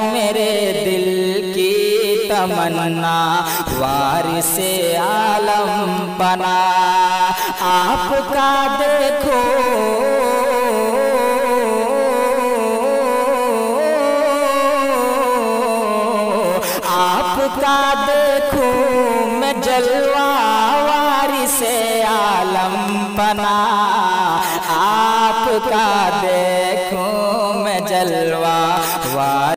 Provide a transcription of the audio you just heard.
मेरे दिल की तमन्ना, वारिस आलम बना। आपका देखो। आपका देखो, मैं जलवा वारिस आलम बना। आपका देखो, मैं जलवा वार